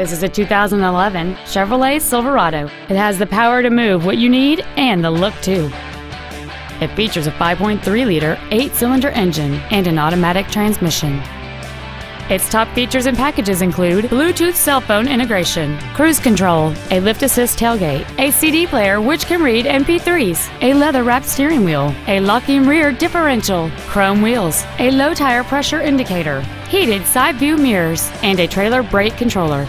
This is a 2011 Chevrolet Silverado. It has the power to move what you need and the look too. It features a 5.3-liter eight-cylinder engine and an automatic transmission. Its top features and packages include Bluetooth cell phone integration, cruise control, a lift assist tailgate, a CD player which can read MP3s, a leather wrapped steering wheel, a locking rear differential, chrome wheels, a low tire pressure indicator, heated side view mirrors, and a trailer brake controller.